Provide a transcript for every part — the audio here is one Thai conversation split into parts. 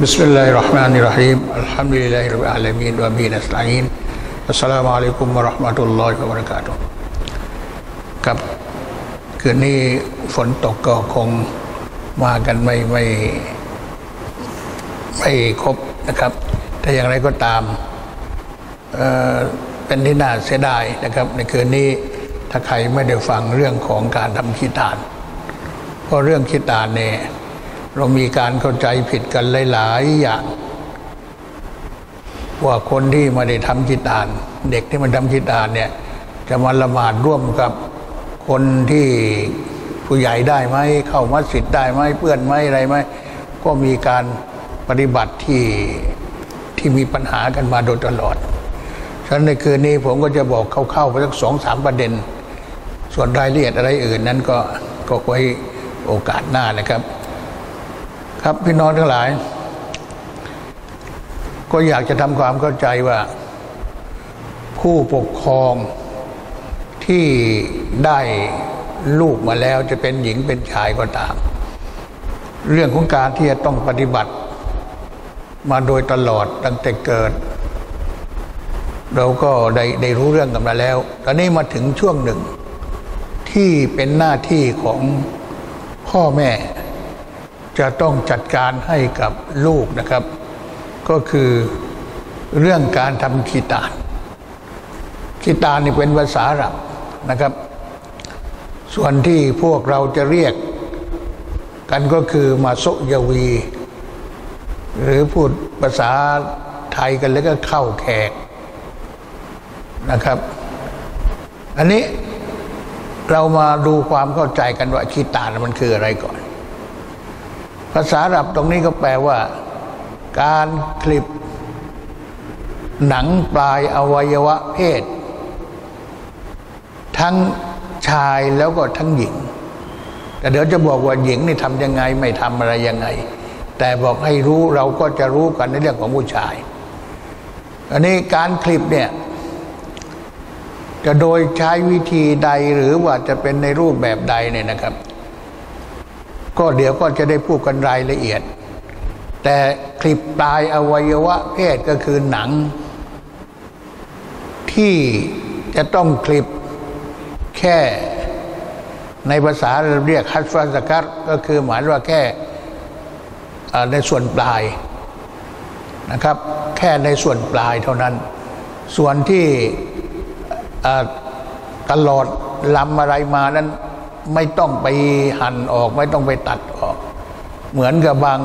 بسم الله الرحمن الرحيم الحمد لله رب العالمين وبه نستعين السلام عليكم ورحمة الله وبركاته ครับคืนนี้ฝนตกก็คงมากันไม่ไม่ไม่ครบนะครับ แต่อย่างไรก็ตามเอ่อเป็นที่น่าเสียดายนะครับ ในคืนนี้ถ้าใครไม่ได้ฟังเรื่องของการทำขีตาน เพราะเรื่องขีตานเนี่ย เรามีการเข้าใจผิดกันหลายๆอย่างว่าคนที่ไมาได้ทำขีตาน เด็กที่มันทำขีตานเนี่ย จะมาละหมาดร่วมกับคนที่ผู้ใหญ่ได้ไหมเข้ามัสยิดได้ไหมเพื่อนไหมอะไรไหมก็มีการปฏิบัติที่ที่มีปัญหากันมาโดยตลอดฉะนั้นในคืนนี้ผมก็จะบอกเข้าๆไปสักสองสามประเด็น ส่วนรายละเอียดอะไรอื่นนั้นก็ก็ไว้โอกาสหน้านะครับ ครับพี่น้องทั้งหลาย ก็อยากจะทำความเข้าใจว่า ผู้ปกครองที่ได้ลูกมาแล้วจะเป็นหญิงเป็นชายก็ตาม เรื่องของการที่จะต้องปฏิบัติ มาโดยตลอดตั้งแต่เกิด เราก็ได้ได้รู้เรื่องกันมาแล้ว ตอนนี้มาถึงช่วงหนึ่ง ที่เป็นหน้าที่ของพ่อแม่ จะต้องจัดการให้กับลูกนะครับ ก็คือเรื่องการทำขีตานขีตานนี่เป็นภาษาอาหรับนะครับ ส่วนที่พวกเราจะเรียกกันก็คือมาโซยวี หรือพูดภาษาไทยกันแล้วก็เข้าแขกนะครับ อันนี้เรามาดูความเข้าใจกันว่าขีตานมันคืออะไรก่อน ภาษาอับตรงนี้ก็แปลว่า การคลิป หนังปลายอวัยวะเพศ ทั้งชายแล้วก็ทั้งหญิง แต่เดี๋ยวจะบอกว่าหญิงนี่ทำยังไงไม่ทำอะไรยังไง แต่บอกให้รู้เราก็จะรู้กันในเรื่องของผู้ชาย อันนี้การคลิปเนี่ยจะโดยใช้วิธีใดหรือว่าจะเป็นในรูปแบบใดเนี่ยนะครับ ก็เดี๋ยวก็จะได้พูดกันรายละเอียด แต่คลิปปลายอวัยวะเพศก็คือหนัง ที่จะต้องคลิปแค่ในภาษาเราเรียกฮัตฟัสกัตก็คือหมายว่าแค่ในส่วนปลายนะครับ แค่ในส่วนปลายเท่านั้น ส่วนที่ตลอดลำอะไรมานั้น ไม่ต้องไปหั่นออก ไม่ต้องไปตัดออก เหมือนกับบาง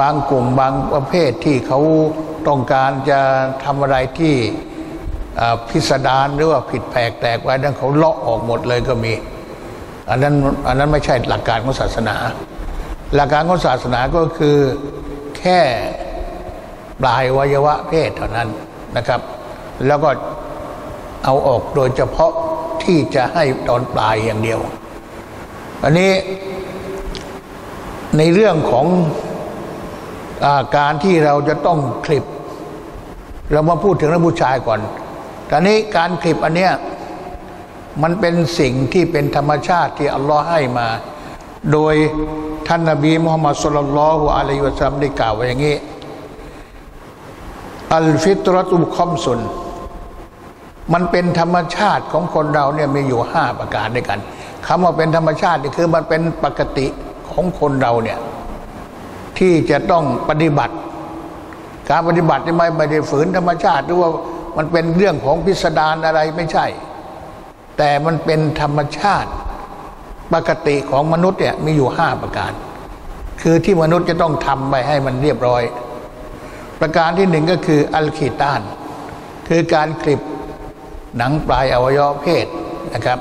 บางกลุ่มบางประเภทที่เขาต้องการจะทำอะไรที่พิสดารหรือว่าผิดแผกแตกไว้นั้นเขาเลาะออกหมดเลยก็มี อันนั้นอันนั้นไม่ใช่หลักการของศาสนา หลักการของศาสนาก็คือแค่ปลายวัยวะเพศเท่านั้นนะครับ แล้วก็เอาออกโดยเฉพาะที่จะให้ตอนปลายอย่างเดียว อันนี้ในเรื่องของอาการที่เราจะต้องคลิป เรามาพูดถึงเรื่องผู้ชายก่อนตอนนี้การคลิปอันเนี้ยมันเป็นสิ่งที่เป็นธรรมชาติที่อัลลอฮ์ให้มา โดยท่านนบีมุฮัมมัดสุลลัลลอฮุอะลัยฮิวะซัลลัมได้กล่าวไว้อย่างนี้ อัลฟิตรตุลคอมสุน มันเป็นธรรมชาติของคนเราเนี่ยมีอยู่ห้าประการด้วยกัน คำว่าเป็นธรรมชาตินี่คือมันเป็นปกติของคนเราเนี่ย ที่จะต้องปฏิบัติ การปฏิบัติไม่ไม่ได้ฝืนธรรมชาติหรือว่ามันเป็นเรื่องของพิสดารอะไรไม่ใช่ แต่มันเป็นธรรมชาติ ปกติของมนุษย์เนี่ยมีอยู่ห้าประการ คือที่มนุษย์จะต้องทำไปให้มันเรียบร้อย ประการที่หนึ่งก็คืออัลคีตาน คือการคลิปหนังปลายอวัยวะเพศนะครับ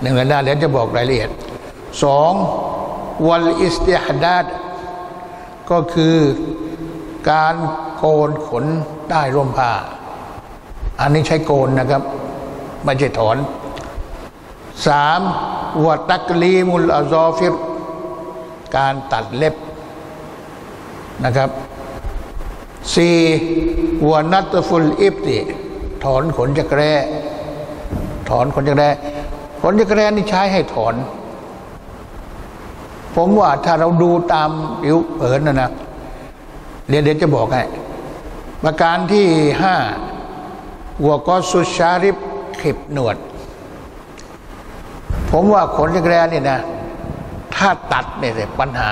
หนึ่งหน้าเดี๋ยวจะบอกรายละเอียดสองวัลอิสติฮดาดก็คือการโกนขนใต้ร่มผ้า อันนี้ใช้โกนนะครับ ไม่ใช่ถอนสามวัตักลีมุลอาซอฟิรการตัดเล็บนะครับสี่วันัตฟุลอิบติถอนขนจักแร้ถอนขนจักแร้ ขนจักรแร้นี่ใช้ให้ถอน ผมว่าถ้าเราดูตามผิวเผินนะนะเดี๋ยวเดี๋ยวจะบอกให้ประการที่ห้าหัวก็สุชาริบขิบหนวด ผมว่าขนจักรแร้เนี่ยนะ ถ้าตัดเนี่ยปัญหา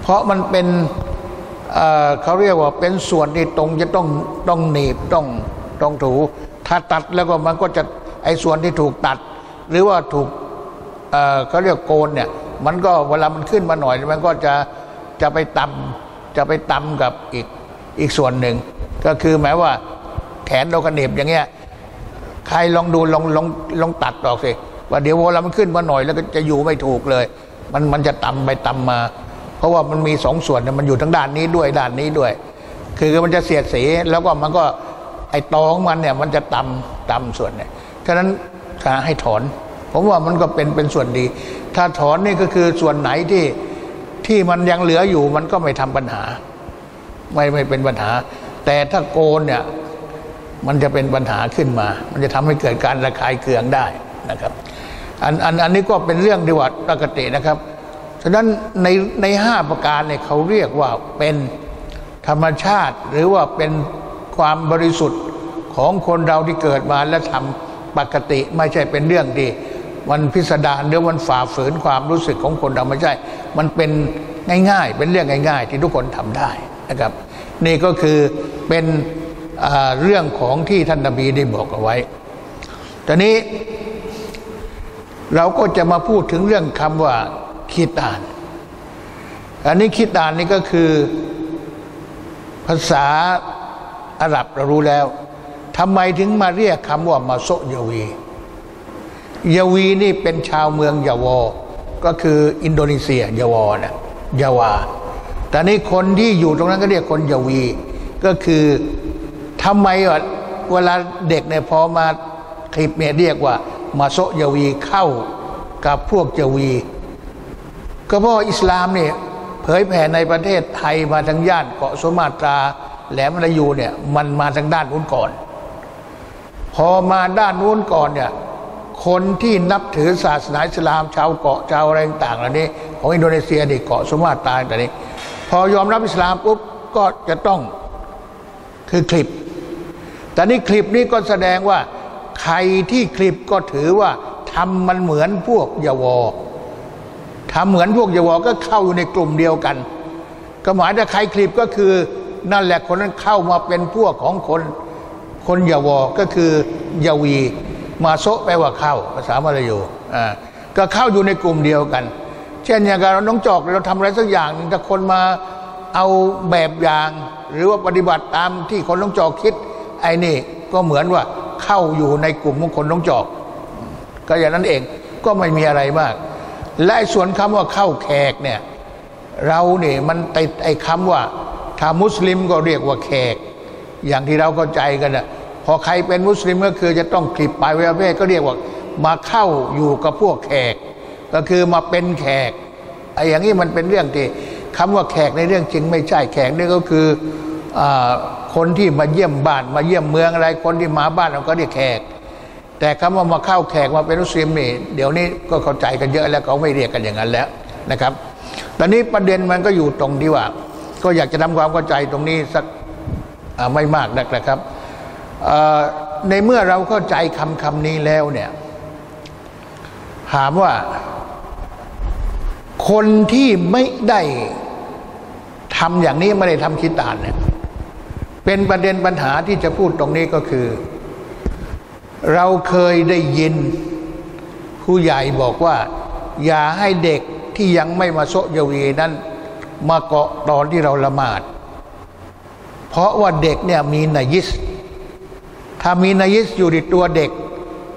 เพราะมันเป็นเเขาเรียกว่าเป็นส่วนที่ตรงจะต้องต้องหนีบต้องต้องถู ถ้าตัดแล้วก็มันก็จะไอ้ส่วนที่ถูกตัด หรือว่าถูกเอ่อเขาเรียกโกนเนี่ย มันก็เวลามันขึ้นมาหน่อย มันก็จะจะไปตำจะไปตำกับอีกอีกส่วนหนึ่ง ก็คือหมายว่าแขนเรากระเน็บอย่างเงี้ยใครลองดูลองลองลองตัดออกสิว่าเดี๋ยวเวลามันขึ้นมาหน่อยแล้วก็จะอยู่ไม่ถูกเลย มันมันจะตำไปตำมา เพราะว่ามันมีสองส่วนเนี่ยมันอยู่ทั้งด้านนี้ด้วยด้านนี้ด้วย คือมันจะเสียดสีแล้วก็มันก็ไอ้ตอของมันเนี่ยมันจะตำตำส่วนเนี่ยฉะนั้นาให้ถอน ผมว่ามันก็เป็นเป็นส่วนดี ถ้าถอนนี่ก็คือส่วนไหนที่ที่มันยังเหลืออยู่มันก็ไม่ทำปัญหา ไม่ไม่เป็นปัญหา แต่ถ้าโกนเนี่ยมันจะเป็นปัญหาขึ้นมา มันจะทำให้เกิดการระคายเคืองได้นะครับ อันอันอันนี้ก็เป็นเรื่องดีว่าปกตินะครับฉะนั้นในในห้าประการเนี่ยเขาเรียกว่าเป็นธรรมชาติ หรือว่าเป็นความบริสุทธิ์ของคนเราที่เกิดมาและทำ ปกติไม่ใช่เป็นเรื่องที่มันพิสดารหรือมันฝ่าฝืนความรู้สึกของคนเราไม่ใช่ มันเป็นง่ายๆ เป็นเรื่องง่าย ๆ ที่ทุกคนทำได้นะครับ นี่ก็คือเป็นเรื่องของที่ท่านนบีได้บอกเอาไว้ ตอนนี้เราก็จะมาพูดถึงเรื่องคำว่าคิดอ่าน อันนี้คิดอ่านนี่ก็คือภาษาอาหรับเรารู้แล้ว ทำไมถึงมาเรียกคำว่ามาโซยาวียาวีนี่เป็นชาวเมืองยาวอก็คืออินโดนีเซียยาวอนะยาวา แต่นี่คนที่อยู่ตรงนั้นก็เรียกคนยาวี ก็คือทำไมว่าเวลาเด็กเนี่ยพอมาคลิปเนี่ยเรียกว่ามาโซยาวีเข้ากับพวกยาวี ก็เพราะอิสลามเนี่ยเผยแผ่ในประเทศไทยมาทางย่านเกาะสุมาตราแหลมมลายูเนี่ยมันมาทางด้านนู้นก่อน พอมาด้านนู้นก่อนเนี่ยคนที่นับถือศาสนาอิสลามชาวเกาะชาวอะไรต่างๆเหล่านี้ ของอินโดนีเซียนี่เกาะสุมาตราแต่นี้ พอยอมรับอิสลามปุ๊บก็จะต้องคือคลิป แต่นี่คลิปนี้ก็แสดงว่า ใครที่คลิปก็ถือว่าทำมันเหมือนพวกยาวอทำเหมือนพวกยาวอก็เข้าอยู่ในกลุ่มเดียวกัน ก็หมายถึงใครคลิปก็คือนั่นแหละคนนั้นเข้ามาเป็นพวกของคน คนยาวอก็คือยาวี มาโซแปลว่าเข้าภาษามาลายูอ่าก็เข้าอยู่ในกลุ่มเดียวกัน เช่นอย่างเราน้องจอกเราทำอะไรสักอย่างหนึ่งถ้าคนมาเอาแบบอย่าง หรือว่าปฏิบัติตามที่คนน้องจอกคิด ไอ้นี่ก็เหมือนว่าเข้าอยู่ในกลุ่มของคนน้องจอก ก็อย่างนั้นเองก็ไม่มีอะไรมาก และส่วนคำว่าเข้าแขกเนี่ยเราเนี่ยมันติดไอ้คำว่าถ้ามุสลิมก็เรียกว่าแขก อย่างที่เราเข้าใจกันนะ พอใครเป็นมุสลิมก็คือจะต้องคลิปไปเวลาเพศก็เรียกว่ามาเข้าอยู่กับพวกแขก ก็คือมาเป็นแขกไอ้อย่างนี้มันเป็นเรื่องที่คำว่าแขกในเรื่องจริงไม่ใช่แขกนี่ก็คืออคนที่มาเยี่ยมบ้าน มาเยี่ยมเมืองอะไรคนที่มาบ้านเราก็เรียกแขก แต่คำว่ามาเข้าแขกมาเป็นมุสลิมนี่เดี๋ยวนี้ก็เข้าใจกันเยอะแล้วเขาไม่เรียกกันอย่างนั้นแล้วนะครับ ตอนนี้ประเด็นมันก็อยู่ตรงที่ว่า ก็อยากจะทำความเข้าใจตรงนี้สักไม่มากนักนะครับ ในเมื่อเราเข้าใจคำคำนี้แล้วเนี่ยถามว่า คนที่ไม่ได้ทำอย่างนี้ไม่ได้ทำคิดอ่านเนี่ยเป็นประเด็นปัญหาที่จะพูดตรงนี้ก็คือ เราเคยได้ยินผู้ใหญ่บอกว่า อย่าให้เด็กที่ยังไม่มาโซยวีนั้น มาเกาะตอนที่เราละหมาด เพราะว่าเด็กเนี่ยมีนายิส ถ้ามีนายิสอยู่ในตัวเด็ก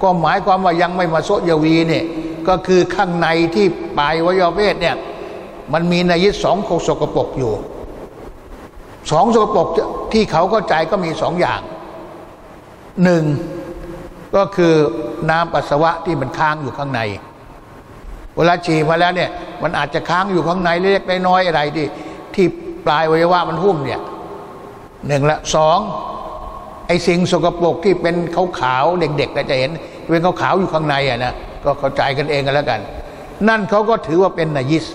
ก็หมายความว่ายังไม่มาโซยวีเนี่ยก็คือข้างในที่ปลายวัยวเพศเนี่ยมันมีนายิสสองโคสกปกอยู่สองสกปกที่เขาเข้าใจก็มีสองอย่างหนึ่งก็คือน้ำปัสสาวะที่มันค้างอยู่ข้างใน เวลาฉี่มาแล้วเนี่ยมันอาจจะค้างอยู่ข้างในเล็กๆน้อยๆอะไรที่ที่ปลายวัยวะมันหุ้มเนี่ยหนึ่งละสอง ไอ้สิ่งสกปรกที่เป็นขาวๆเด็กๆก็จะเห็นเป็นขาวๆอยู่ข้างในอะนะก็เข้าใจกันเองกันแล้วกัน นั่นเขาก็ถือว่าเป็นนายิส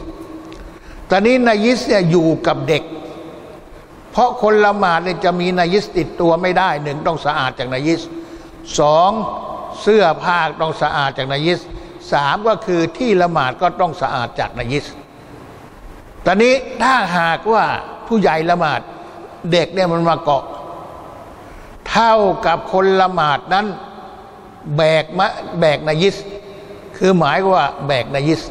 ตอนนี้นายิสเนี่ยอยู่กับเด็ก เพราะคนละหมาดเนี่ยจะมีนายิสติดตัวไม่ได้หนึ่งต้องสะอาดจากนายิสสองเสื้อผ้าต้องสะอาดจากนายิสสามก็คือที่ละหมาดก็ต้องสะอาดจากนายิสตอนนี้ถ้าหากว่าผู้ใหญ่ละหมาดเด็กเนี่ยมันมาเกาะ เท่ากับคนละหมาดนั้น แบกมะแบกนายิส คือหมายว่าแบกนายิส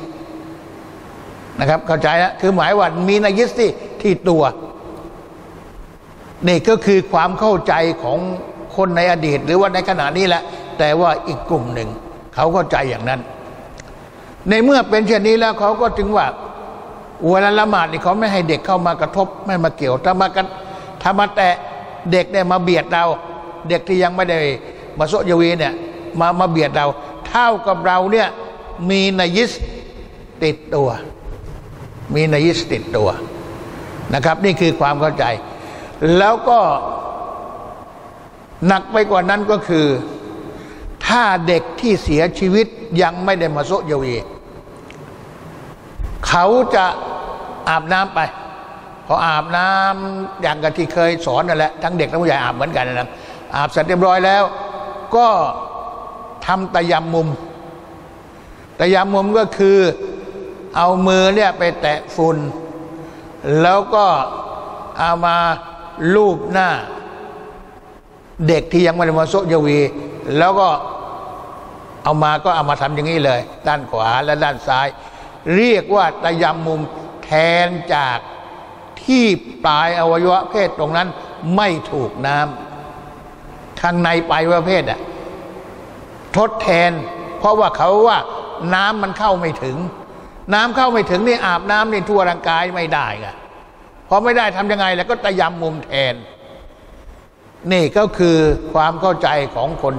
นะครับ เข้าใจนะคือหมายว่ามีนายิสที่ที่ตัวนี่ก็คือความเข้าใจของคนในอดีต หรือว่าในขณะนี้แหละ แต่ว่าอีกกลุ่มหนึ่ง เขาเข้าใจอย่างนั้น ในเมื่อเป็นเช่นนี้แล้วเขาก็จึงว่าเวลาละหมาดนี่เขาไม่ให้เด็กเข้ามากระทบไม่มาเกี่ยวถ้ามากันถ้ามาแตะเด็กเนี่ยมาเบียดเรา เด็กที่ยังไม่ได้มาโซยวีเนี่ยมามาเบียดเรา เท่ากับเราเนี่ยมีนายิสติดตัว มีนายิสติดตัวนะครับ นี่คือความเข้าใจ แล้วก็หนักไปกว่านั้นก็คือ ถ้าเด็กที่เสียชีวิตยังไม่ได้มาโซยวี เขาจะอาบน้ำไปพออาบน้ำอย่างกับที่เคยสอนนั่นแหละทั้งเด็กทั้งผู้ใหญ่อาบเหมือนกันนะ อาบเสร็จเรียบร้อยแล้ว ก็ทำตะยำมุมตะยำมุมก็คือเอามือเนี่ยไปแตะฝุ่นแล้วก็เอามาลูบหน้า เด็กที่ยังไม่ได้มาโซยวี แล้วก็เอามาก็เอามาทำอย่างนี้เลย ด้านขวาและด้านซ้าย เรียกว่าตะยำมุมแทนจากที่ปลายอวัยวะเพศตรงนั้นไม่ถูกน้ำ ข้างในปลายอวัยวะเพศอะทดแทน เพราะว่าเขาว่าน้ำมันเข้าไม่ถึง น้ำเข้าไม่ถึงนี่อาบน้ำในทั่วร่างกายไม่ได้ไงพอไม่ได้ทำยังไงแล้วก็ตะยำมุมแทน นี่ก็คือความเข้าใจของคน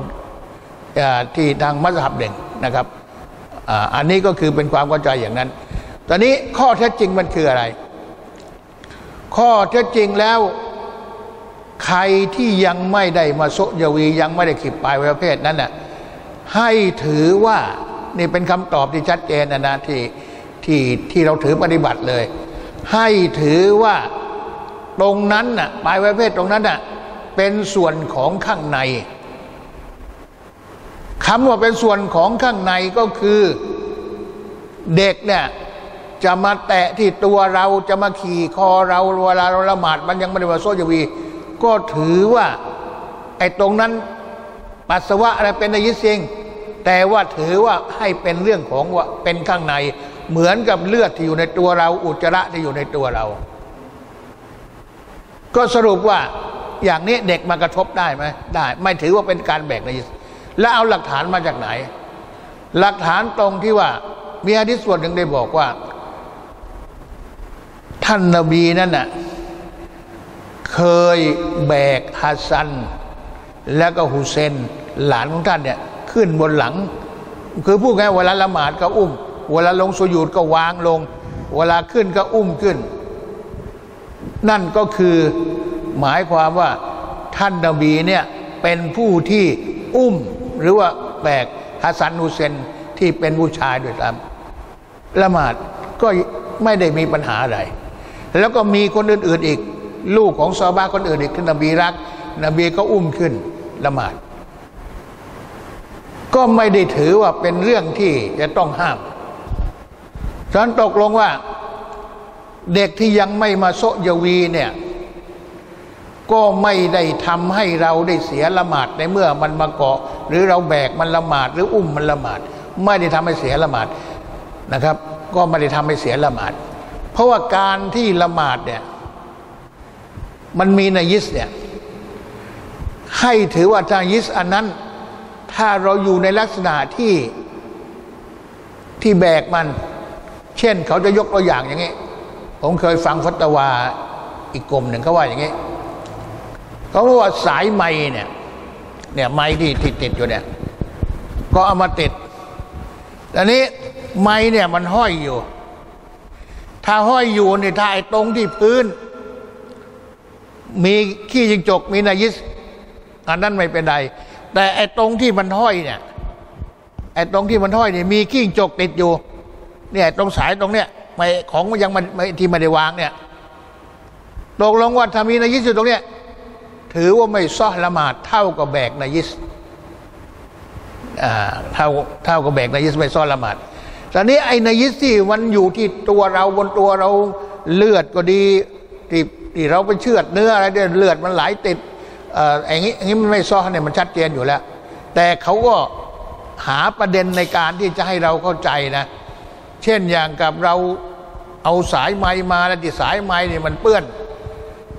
ที่ทางมัสยิดหนึ่งนะครับอันนี้ก็คือเป็นความเข้าใจอย่างนั้น ตอนนี้ข้อเท็จจริงมันคืออะไร ข้อเท็จจริงแล้ว ใครที่ยังไม่ได้มาโซยวียังไม่ได้ขีดปลายประเภทนั้นน่ะให้ถือว่านี่เป็นคำตอบที่ชัดเจนนะนะที่ที่ที่เราถือปฏิบัติเลย ให้ถือว่าตรงนั้นน่ะปลายประเภทตรงนั้นน่ะเป็นส่วนของข้างในคำว่าเป็นส่วนของข้างในก็คือเด็กเนี่ยจะมาแตะที่ตัวเราจะมาขี่คอเราเวลาเราละหมาดมันยังไม่ได้มาโซยวี ก็ถือว่าไอ้ตรงนั้นปัสสาวะอะไรเป็นนยิสิงแต่ว่าถือว่าให้เป็นเรื่องของว่าเป็นข้างใน เหมือนกับเลือดที่อยู่ในตัวเรา อุจจาระที่อยู่ในตัวเรา ก็สรุปว่าอย่างนี้เด็กมากระทบได้ไหมได้ ไม่ถือว่าเป็นการแบกนยิสแล้วเอาหลักฐานมาจากไหน หลักฐานตรงที่ว่ามีฮะดิส่วนหนึ่งได้บอกว่า ท่านนบีนั่นน่ะ เคยแบกฮัสซัน แล้วก็ฮุเซน หลานของท่านเนี่ยขึ้นบนหลัง คือพูดง่ายเวลาละหมาดก็อุ้ม เวลาลงสุญูดก็วางลง เวลาขึ้นก็อุ้มขึ้น นั่นก็คือหมายความว่าท่านนบีเนี่ยเป็นผู้ที่อุ้มหรือว่าแบกฮัสซันฮูเซนที่เป็นผู้ชายด้วยซ้ำละหมาดก็ไม่ได้มีปัญหาอะไร แล้วก็มีคนอื่น ๆอีก ลูกของซอบ้าคนอื่นอีกคือนบีรัก นบีก็อุ้มขึ้นละหมาด ก็ไม่ได้ถือว่าเป็นเรื่องที่จะต้องห้ามฉันตกลงว่าเด็กที่ยังไม่มาโซยวีเนี่ยก็ไม่ได้ทำให้เราได้เสียละหมาดในเมื่อมันมาเกาะ หรือเราแบกมันละหมาด หรืออุ้มมันละหมาด ไม่ได้ทำให้เสียละหมาดนะครับ ก็ไม่ได้ทำให้เสียละหมาด เพราะว่าการที่ละหมาดเนี่ย มันมีนายิสเนี่ยให้ถือว่านายิสอันนั้น ถ้าเราอยู่ในลักษณะที่ที่แบกมัน เช่นเขาจะยกตัวอย่างอย่างนี้ ผมเคยฟังฟัตวาอีกกลุ่มหนึ่งเขาว่าอย่างนี้เขาบอกว่าสายไม้เนี่ยเนี่ยไม้ที่ที่ติดอยู่เนี่ย ก็เอามาติดแต่นี้ไม้เนี่ยมันห้อยอยู่ ถ้าห้อยอยู่เนี่ยถ้าไอ้ตรงที่พื้น มีขี้จิงจก มีนายิส อันนั้นไม่เป็นไรแต่ไอ้ตรงที่มันห้อยเนี่ยไอ้ตรงที่มันห้อยเนี่ยมีขี้จิงจกติดอยู่ เนี่ยตรงสายตรงเนี้ยไม่ของมันยังมันที่ไม่ได้วางเนี่ยตกลงว่าถ้ามีนายิสอยู่ตรงเนี้ยถือว่าไม่ซ้อละหมาดเท่ากับแบกนายิสอ่าเท่าเท่ากับแบกนายิสไม่ซ้อละหมาดตอนนี้ไอ้นายิสที่มันอยู่ที่ตัวเราบนตัวเราเลือดก็ดีที่ ที่เราไปเชือดเนื้ออะไรเนี่ยเลือดมันไหลติดเอ่ออย่างนี้อย่างนี้มันไม่ซ้อเนี่ยมันชัดเจนอยู่แล้ว แต่เขาก็หาประเด็นในการที่จะให้เราเข้าใจนะ เช่นอย่างกับเราเอาสายไม้มาแล้วที่สายไม้เนี่ยมันเปื้อน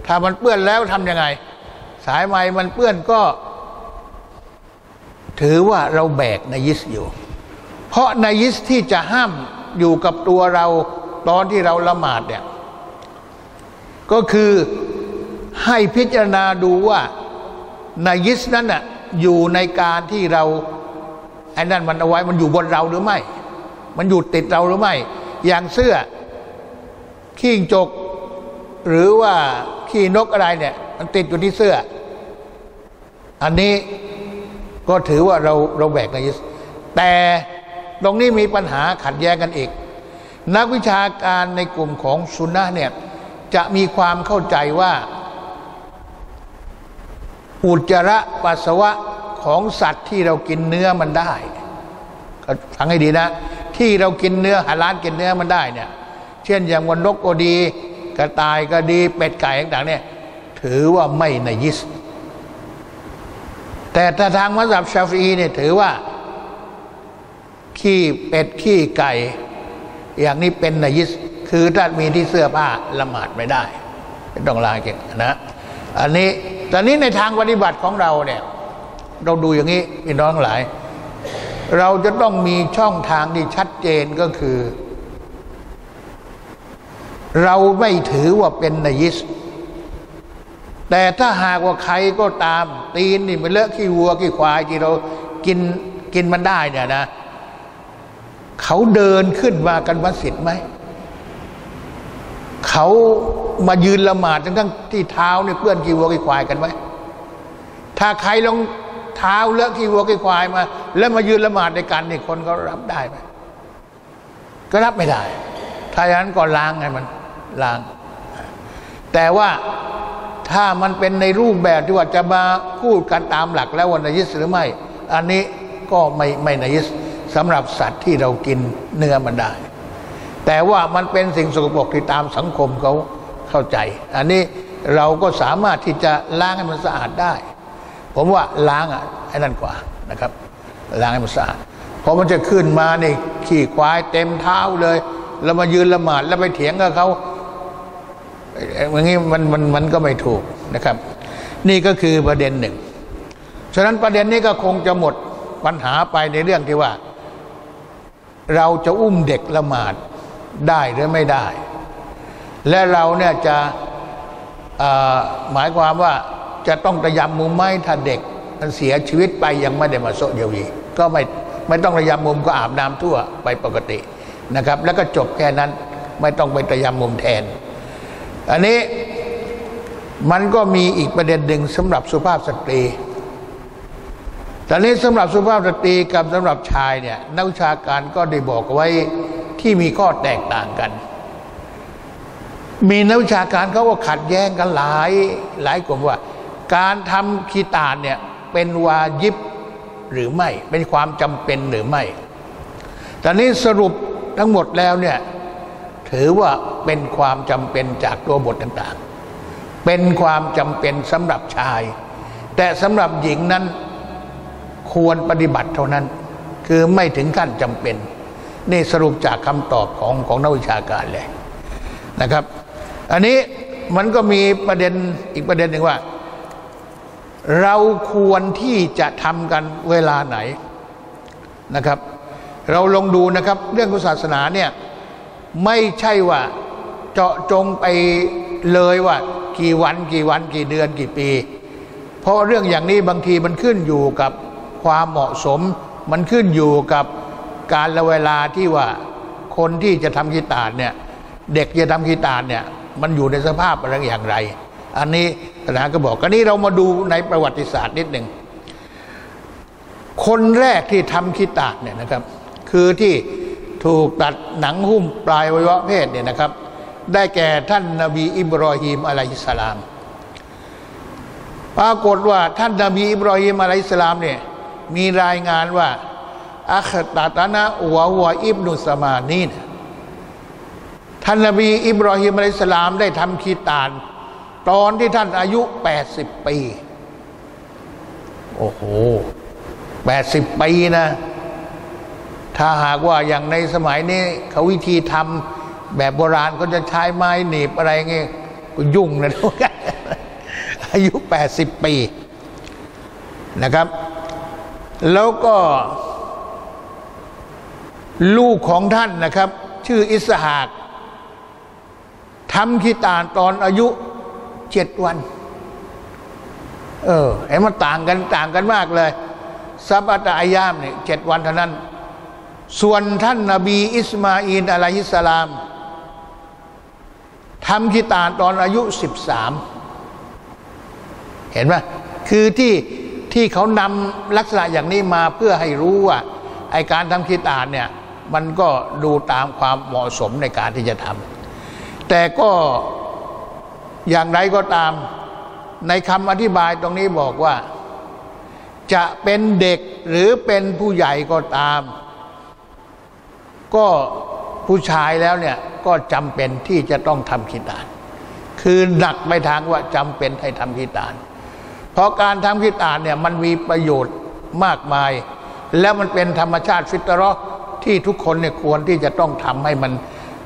ถ้ามันเปื้อนแล้วทำยังไง สายไม้มันเปื้อนก็ ถือว่าเราแบกนายิสอยู่ เพราะนายิสที่จะห้ามอยู่กับตัวเราตอนที่เราละหมาดเนี่ย ก็คือให้พิจารณาดูว่านายิสนั้นน่ะอยู่ในการที่เราไอ้นั่นมันเอาไว้มันอยู่บนเราหรือไม่ มันอยู่ติดเราหรือไม่ อย่างเสื้อขี้จก หรือว่าขี้นกอะไรเนี่ย มันติดอยู่ที่เสื้อ อันนี้ก็ถือว่าเราเราแบกนายิส แต่ตรงนี้มีปัญหาขัดแย้งกันอีก นักวิชาการในกลุ่มของซุนนะเนี่ย จะมีความเข้าใจว่า อุจจาระปัสสาวะของสัตว์ที่เรากินเนื้อมันได้ฟังให้ดีนะ ที่เรากินเนื้อหาร้านกินเนื้อมันได้เนี่ย เช่นอย่างวันนกก็ดีกระต่ายก็ดีเป็ดไก่ต่างๆเนี่ย ถือว่าไม่นยิส แต่ถ้าทางมัสยิดชาฟีเนี่ยถือว่า ขี้เป็ดขี้ไก่ อย่างนี้เป็นนยิส คือถ้ามีที่เสื้อผ้าละหมาดไม่ได้ต้องล้างเก็บนะอันนี้ตอนนี้ในทางปฏิบัติของเราเนี่ย เราดูอย่างนี้พี่น้องหลาย เราจะต้องมีช่องทางที่ชัดเจนก็คือ เราไม่ถือว่าเป็นนายิสแต่ถ้าหากว่าใครก็ตาม ตีนนี่เป็นเลอะขี้วัวขี้ควายที่เรากินกินมันได้เนี่ยนะ เขาเดินขึ้นมากันมัสยิดไหม เขามายืนละหมาดทั้งทั้งที่เท้าเนี่ยเปื้อนขี้วัวขี้ควายกันไหมถ้าใครลงเท้าเลอะขี้วัวขี้ควายมา แล้วมายืนละหมาดในกันนี่คนก็รับได้ไหมก็รับไม่ได้ ถ้าอย่างนั้นก็ล้างไงมันล้าง แต่ว่าถ้ามันเป็นในรูปแบบที่ว่าจะมาพูดกันตามหลักแล้ววันนยิสหรือไม่ อันนี้ก็ไม่ไม่นยิสสำหรับสัตว์ที่เรากินเนื้อมันได้ แต่ว่ามันเป็นสิ่งสกปรกที่ตามสังคมเขาเข้าใจ อันนี้เราก็สามารถที่จะล้างให้มันสะอาดได้ ผมว่าล้างอะไอ้นั่นกว่านะครับ ล้างให้มันสะอาดเพราะมันจะขึ้นมานี่ขี่ควายเต็มเท้าเลย แล้วมายืนละหมาดแล้วไปเถียงกับเขาอย่างนี้มันมันมันก็ไม่ถูกนะครับ นี่ก็คือประเด็นหนึ่ง ฉะนั้นประเด็นนี้ก็คงจะหมดปัญหาไปในเรื่องที่ว่า เราจะอุ้มเด็กละหมาด ได้หรือไม่ได้ และเราเนี่ยจะหมายความว่าจะต้องระยำมุมไหมถ้าเด็กมันเสียชีวิตไปยังไม่ได้มาโซเดียววีก็ไม่ไม่ต้องระยำมุมก็อาบน้ำทั่วไปปกตินะครับ แล้วก็จบแค่นั้นไม่ต้องไประยำมุมแทน อันนี้มันก็มีอีกประเด็นหนึ่งสำหรับสุภาพสตรีตอนนี้สำหรับสุภาพสตรีกับสำหรับชายเนี่ยนักวิชาการก็ได้บอกไว้ ที่มีข้อแตกต่างกัน มีนักวิชาการเขาก็ขัดแย้งกันหลายหลายกลุ่มว่า การทำคีตาเนี่ยเป็นวายิบหรือไม่ เป็นความจำเป็นหรือไม่ตอนนี้สรุปทั้งหมดแล้วเนี่ยถือว่าเป็นความจำเป็นจากตัวบทต่างๆ เป็นความจำเป็นสำหรับชาย แต่สำหรับหญิงนั้นควรปฏิบัติเท่านั้น คือไม่ถึงขั้นจำเป็น นี่สรุปจากคำตอบของของนักวิชาการเลยนะครับ อันนี้มันก็มีประเด็นอีกประเด็นหนึ่งว่า เราควรที่จะทำกันเวลาไหนนะครับ เราลองดูนะครับเรื่องศาสนาเนี่ยไม่ใช่ว่าเจาะจงไปเลยว่า กี่วันกี่วันกี่เดือนกี่ปี เพราะเรื่องอย่างนี้บางทีมันขึ้นอยู่กับความเหมาะสม มันขึ้นอยู่กับ การละเวลาที่ว่าคนที่จะทำกีตาร์เนี่ยเด็กจะทำกีตาร์เนี่ยมันอยู่ในสภาพอะไรอย่างไร อันนี้ทนาก็บอกก็นี้เรามาดูในประวัติศาสตร์นิดหนึ่งคนแรกที่ทำกีตาร์เนี่ยนะครับ คือที่ถูกตัดหนังหุ้มปลายวัยวะเพศเนี่ยนะครับ ได้แก่ท่านนาบีอิบรอฮิมอะลัยฮิสลามปรากฏว่าท่านนาบีอิบรอฮิมอะลัยฮิสลามเนี่ยมีรายงานว่า อัคตตานะวะวะอิบนุสมานีนท่านนบีอิบรอฮิมอะลัยฮิสสลามได้ทำคีตาน ตอนที่ท่านอายุ 80 ปี โอ้โห 80 ปีนะ ถ้าหากว่าอย่างในสมัยนี้เขาวิธีทำแบบโบราณก็จะใช้ไม้หนีบอะไรเงี้ยก็ยุ่งนะทุกท่านอายุ 80 ปีนะครับ แล้วก็ ลูกของท่านนะครับ ชื่ออิสหากทำขีตานตอนอายุเจ็ดวัน เออเห็นมันต่างกันต่างกันมากเลยซับอัตอายามเนี่ยเจ็ดวันเท่านั้น ส่วนท่านนาบีอิสมาอินอะลัยฮิสสลามทำขีตานตอนอายุสิบสามเห็นไหมคือที่ที่เขานำลักษณะอย่างนี้มาเพื่อให้รู้ว่าไอการทำขีตานเนี่ย มันก็ดูตามความเหมาะสมในการที่จะทำแต่ก็อย่างไรก็ตามในคำอธิบายตรงนี้บอกว่า จะเป็นเด็กหรือเป็นผู้ใหญ่ก็ตาม ก็ผู้ชายแล้วเนี่ยก็จำเป็นที่จะต้องทำขีตาน คือหนักไปทางว่าจำเป็นให้ทำขีตาน เพราะการทำขีตานเนี่ยมันมีประโยชน์มากมาย แล้วมันเป็นธรรมชาติฟิตรอ ที่ทุกคนเนี่ยควรที่จะต้องทำให้มัน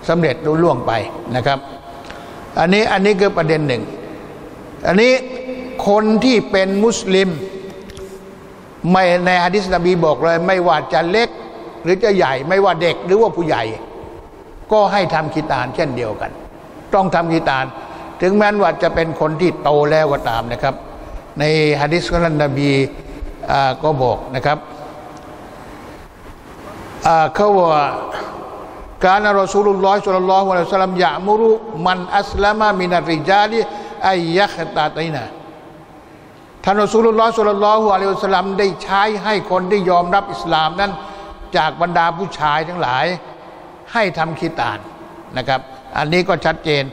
สำเร็จรุ่ล่วงไปนะครับ อันนี้อันนี้คือประเด็นหนึ่ง อันนี้คนที่เป็นมุสลิม ไม่ในฮะดิษนบีบอกเลย ไม่ว่าจะเล็กหรือจะใหญ่ไม่ว่าเด็กหรือว่าผู้ใหญ่ ก็ให้ทำกีตานเช่นเดียวกัน ต้องทำกีตาน ถึงแม้ว่าจะเป็นคนที่โตแล้วก็ตามนะครับ ในฮะดิษของนบีก็บอกนะครับ เขาว่าการอัลสุลลอฮ์สุลลัลลอฮุอะลัยฮิสลามยะมุรุมันอัสลามะมินาริจาลีอายะขตาตินะท่านอัลสุลลอฮ์สุลลัลลอฮุอะลัยฮิสลามได้ใช้ให้คนที่ยอมรับอิสลามนั้น จากบรรดาผู้ชายทั้งหลาย ให้ทำคีตานนะครับ อันนี้ก็ชัดเจน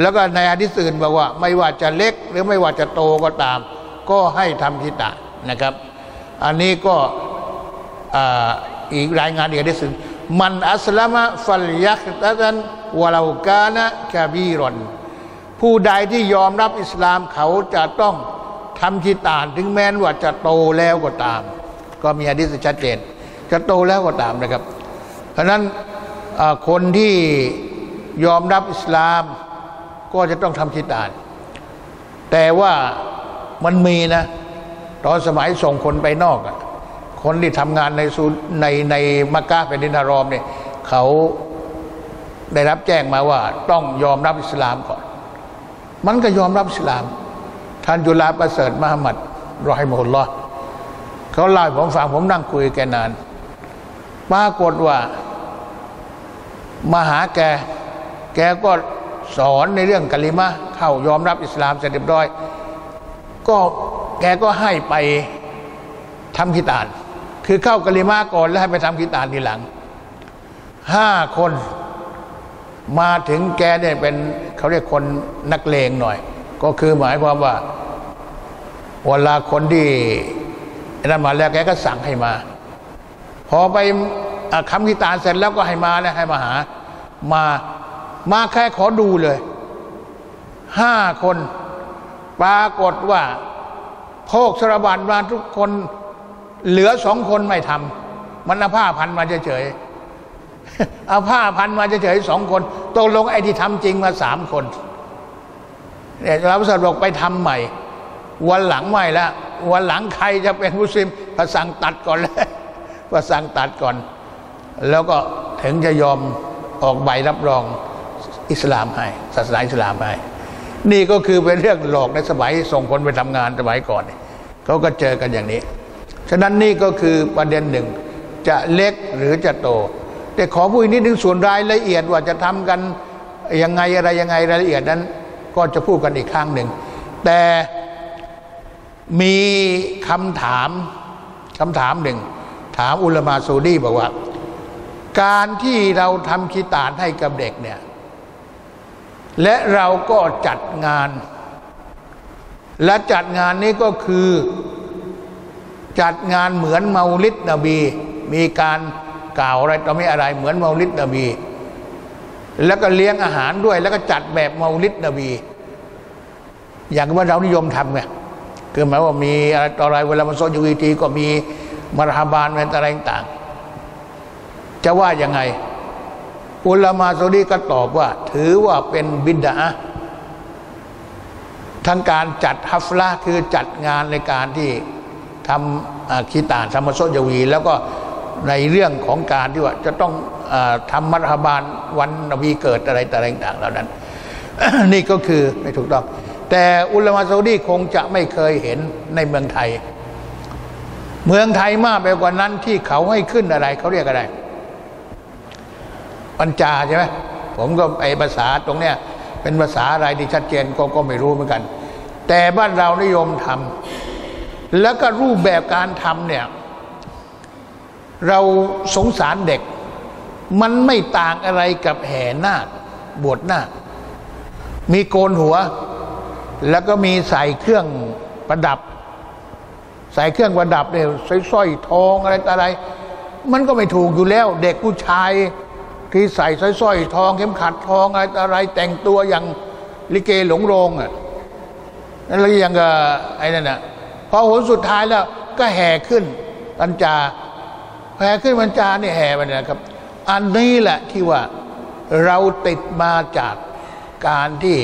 แล้วก็ในอดิษอื่นบอกว่า ไม่ว่าจะเล็กหรือไม่ว่าจะโตก็ตาม ก็ให้ทำคีตานนะครับ อันนี้ก็ อีกรายงานอีกอดิษอื่นมันอัสลามะฟัลยักตะตันวะลากานะกาบีรอนผู้ใดที่ยอมรับอิสลามเขาจะต้องทำคิตานถึงแม้นว่าจะโตแล้วก็ตาม ก็มีอดิษชัดเจน จะโตแล้วก็ตามนะครับ เพราะนั้นคนที่ยอมรับอิสลาม ก็จะต้องทำคิตาน แต่ว่ามันมีนะ ตอนสมัยส่งคนไปนอกอะ คนที่ทำงานในซูในในมักกะเป็นดินารอมเนี่ยเขาได้รับแจ้งมาว่าต้องยอมรับอิสลามก่อน มันก็ยอมรับอิสลาม ท่านจุลาประเสริฐมหามัดรอให้มหุลลอเขาเล่าผมฟังผมนั่งคุยแกนานปรากฏว่ามาหาแก แกก็สอนในเรื่องกะลิมะเข้ายอมรับอิสลามเสร็จเรียบร้อย ก็แกก็ให้ไปทำกิตาน คือเข้ากะลิมาก่อนแล้วให้ไปทำกีตาทีหลังห้าคนมาถึงแกเนี่ยเป็นเขาเรียกคนนักเลงหน่อย ก็คือหมายความว่าเวลาคนที่นั้นมาแล้วแกก็สั่งให้มา พอไปคำกีตาเสร็จแล้วก็ให้มาแล้วให้มาหา มามาแค่ขอดูเลยห้าคน ปรากฏว่าโภกสรบันมาทุกคน เหลือสองคนไม่ทำมันเอาผ้าพันมาเฉยๆเอาผ้าพันมาเฉยๆสองคนตกลงไอ้ที่ทำจริงมาสามคนเนี่ยเราสรุปไปทำใหม่ วันหลังไม่ละวันหลังใครจะเป็นมุสลิมพระสั่งตัดก่อนเลยพระสั่งตัดก่อน แล้วก็ถึงจะยอมออกใบรับรองอิสลามให้ศาสนาอิสลามให้นี่ก็คือเป็นเรื่องหลอกในสมัยส่งคนไปทำงานสมัยก่อนเขาก็เจอกันอย่างนี้ ฉะนั้นนี่ก็คือประเด็นหนึ่ง จะเล็กหรือจะโต แต่ขอพูดนิดนึงส่วนรายละเอียดว่าจะทำกันยังไงอะไรยังไงรายละเอียดนั้น ก็จะพูดกันอีกครั้งหนึ่ง แต่มีคำถามคำถามหนึ่ง ถามอุลมาซูดีบอกว่า การที่เราทำคีตานให้กับเด็กเนี่ยและเราก็จัดงาน และจัดงานนี้ก็คือ จัดงานเหมือนเมาลิดนบี มีการกล่าวอะไรต่อไม่อะไรเหมือนเมาลิดนบี แล้วก็เลี้ยงอาหารด้วย แล้วก็จัดแบบเมาลิดนบี อย่างว่าเรานิยมทำไงคือหมายว่ามีอะไรต่ออะไรเวลามาโซยูวีทีก็มีมรหบาลอะไรต่างจะว่ายังไง อุลามาซาดีก็ตอบว่า ถือว่าเป็นบิดาทั้งการจัดฮัฟละคือจัดงานในการที่ ทำคีตานธรรมโซยวี แล้วก็ในเรื่องของการที่ว่าจะต้องอทำมัรบาลวันนบีเกิดอะไรต่างๆเหล่านั้น นี่ก็คือไม่ถูกต้อง แต่อุลามาซาอุดีคงจะไม่เคยเห็นในเมืองไทย เมืองไทยมากไปกว่านั้นที่เขาให้ขึ้นอะไรเขาเรียกอะไรปัญจาใช่ไหมผมก็ไอภาษาตรงเนี้ยเป็นภาษาอะไรที่ชัดเจนก็ก็ไม่รู้เหมือนกัน แต่บ้านเรานิยมทำ แล้วก็รูปแบบการทำเนี่ย เราสงสารเด็ก มันไม่ต่างอะไรกับแห่นาคบวชนาคมีโกนหัว แล้วก็มีใส่เครื่องประดับ ใส่เครื่องประดับเนี่ยสร้อยทองอะไรต่ออะไร มันก็ไม่ถูกอยู่แล้ว เด็กผู้ชายที่ใส่สร้อยทองเข็มขัดทองอะไรอะไร แต่งตัวอย่างลิเกหลงโรงอะแล้วยังกับไอ้นั่นอะ พอผลสุดท้ายแล้วก็แห่ขึ้นปัญจาแห่ขึ้นบรรจาเนี่ยแห่ไปนะครับ อันนี้แหละที่ว่าเราติดมาจากการที่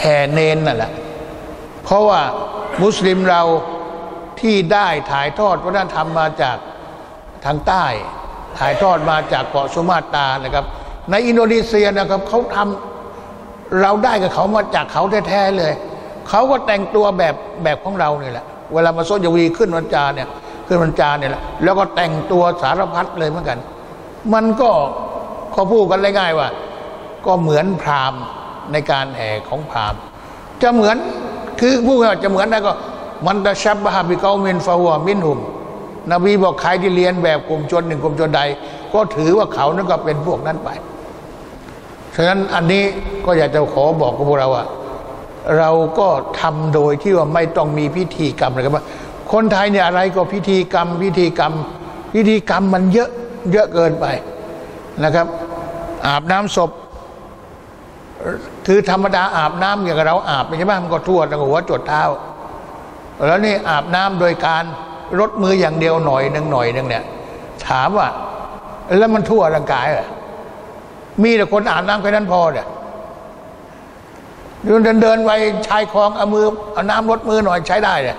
แห่เนนนั่นแหละ เพราะว่ามุสลิมเราที่ได้ถ่ายทอดวัฒนธรรมมาจากทางใต้ ถ่ายทอดมาจากเกาะสุมาตรานะครับ ในอินโดนีเซียนะครับเขาทำเราได้กับเขามาจากเขาแท้ๆเลย เขาก็แต่งตัวแบบแบบของเราเนี่ยแหละ เวลามาโซยวีขึ้นวันจาเนี่ยขึ้นบรรจาเนี่ยแหละแล้วก็แต่งตัวสารพัดเลยเหมือนกัน มันก็เขาพูดกันง่ายๆว่า ก็เหมือนพราหมณ์ในการแห่ของพราหมณ์จะเหมือนคือพูดง่ายจะเหมือนได้ก็ มันตะชับบะฮบิเกามินฟาวมินหุมนบีบอกใครที่เรียนแบบกลุ่มชนหนึ่งกลุ่มชนใด ก็ถือว่าเขานั่นก็เป็นพวกนั้นไป ฉะนั้นอันนี้ก็อยากจะขอบอกกับพวกเราว่า เราก็ทำโดยที่ว่าไม่ต้องมีพิธีกรรมอะไรกันว่าคนไทยเนี่ยอะไรก็พิธีกรรม พิธีกรรม พิธีกรรมมันเยอะเยอะเกินไปนะครับ อาบน้ำศพ คือธรรมดาอาบน้ำอย่างเราอาบใช่ไหมมันก็ทั่วตั้งหัวจดเท้า แล้วนี่อาบน้ำโดยการรดมืออย่างเดียวหน่อยหนึ่งหน่อยหนึ่งเนี่ยถามว่า แล้วมันทั่วร่างกายเหรอมีแต่คนอาบน้ำแค่นั้นพอเนี่ย เดินเดินไปชายคลองเอามือเอาน้ำรดมือหน่อยใช้ได้เนี่ย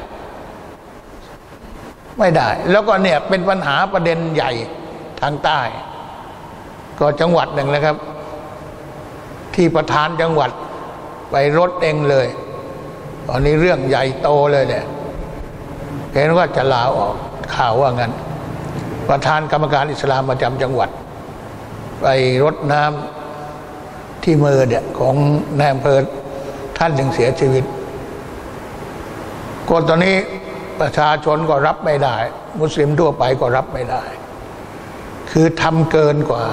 ไม่ได้ แล้วก็เนี่ยเป็นปัญหาประเด็นใหญ่ทางใต้ ก็จังหวัดหนึ่งนะครับ ที่ประธานจังหวัดไปรถเองเลยตอนนี้เรื่องใหญ่โตเลยเนี่ยเห็นว่าจะลาออกข่าวว่างั้น ประธานกรรมการอิสลามประจำจังหวัด ไปรถน้ำที่มือเนี่ยของนายอำเภอ ท่านถึงเสียชีวิตก็ตอนนี้ประชาชนก็รับไม่ได้ มุสลิมทั่วไปก็รับไม่ได้ คือทำเกินกว่า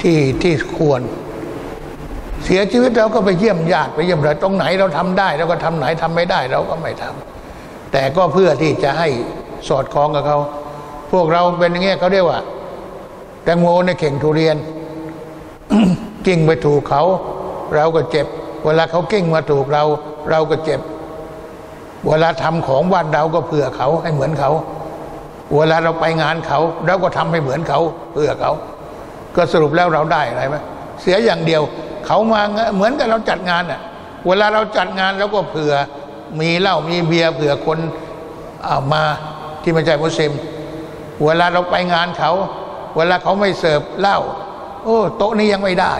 ที่ที่ควร เสียชีวิตเราก็ไปเยี่ยมญาติไปเยี่ยมอะไรตรงไหนเราทำได้เราก็ทำไหนทำไม่ได้ เราก็ไม่ทำแต่ก็เพื่อที่จะให้สอดคล้องกับเขา พวกเราเป็นอย่างเงี้ยเขาเรียกว่า แตงโมในเข่งทุเรียนกิ้งไปถูกเขา เราก็เจ็บ เวลาเขากิ้งมาถูกเรา เราก็เจ็บ เวลาทำของบ้านเราก็เผื่อเขาให้เหมือนเขา เวลาเราไปงานเขาเราก็ทำให้เหมือนเขาเผื่อเขา ก็สรุปแล้วเราได้อะไรไหมเสียอย่างเดียว เขามาเหมือนกับเราจัดงานอะ เวลาเราจัดงานเราก็เผื่อมีเหล้ามีเบียร์เผื่อคนอามาที่ไม่ใช่มุสลิม เวลาเราไปงานเขา เวลาเขาไม่เสิร์ฟเหล้าโอ้โต๊ะนี้ยังไม่ได้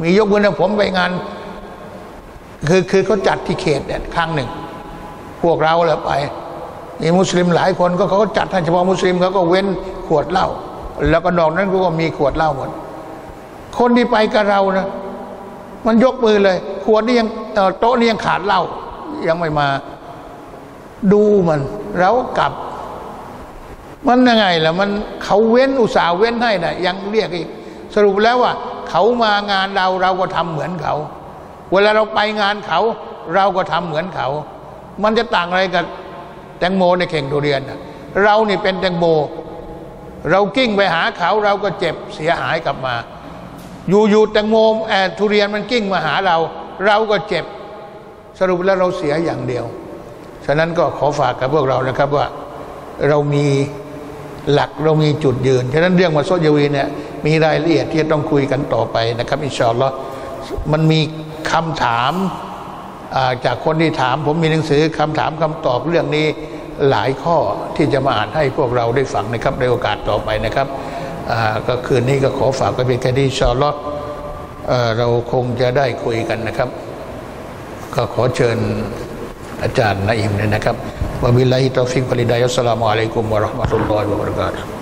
มียกมือนผมไปงาน คือคือเขาจัดที่เขตเนี่ยครั้งหนึ่ง พวกเราแหละไป มีมุสลิมหลายคนก็เขาก็จัดให้เฉพาะมุสลิมเขาก็เว้นขวดเหล้าแล้วก็นอกนั้นก็มีขวดเหล้าหมด คนที่ไปกับเรานะมันยกมือเลย ขวดนี่ยังโต๊ะนี่ยังขาดเหล้ายังไม่มาดูมันเรากลับ มันยังไงล่ะมันเขาเว้นอุตส่าห์เว้นให้นะยังเรียกอีก สรุปแล้วว่า เขามางานเราเราก็ทำเหมือนเขา เวลาเราไปงานเขา เราก็ทำเหมือนเขา มันจะต่างอะไรกับแตงโมในเข่งทุเรียนเรานี่เป็นแตงโม เรากิ้งไปหาเขาเราก็เจ็บเสียหายกลับมา อยู่ๆแตงโมแออทุเรียนมันกิ้งมาหาเรา เราก็เจ็บสรุปแล้วเราเสียอย่างเดียว ฉะนั้นก็ขอฝากกับพวกเรานะครับว่าเรามีหลักเรามีจุดยืน ฉะนั้นเรื่องมาโซยาวีเนี่ยมีรายละเอียดที่จะต้องคุยกันต่อไปนะครับอินชาอัลลอฮ์มันมี คำถามาจากคนที่ถามผมมีหนังสือคำถามคำตอบเรื่องนี้หลายข้อที่จะมาอ่านให้พวกเราได้ฟังนะครับในโอกาสต่อไปนะครับก็คืนนี้ก็ขอฝากไปเป็นแค่นี้إن شاء الله เราคงจะได้คุยกันนะครับ ก็ขอเชิญอาจารย์นาอิมเนี่ยนะครับوبالله التوفيق والهداية السلام عليكم ورحمة الله وبركاته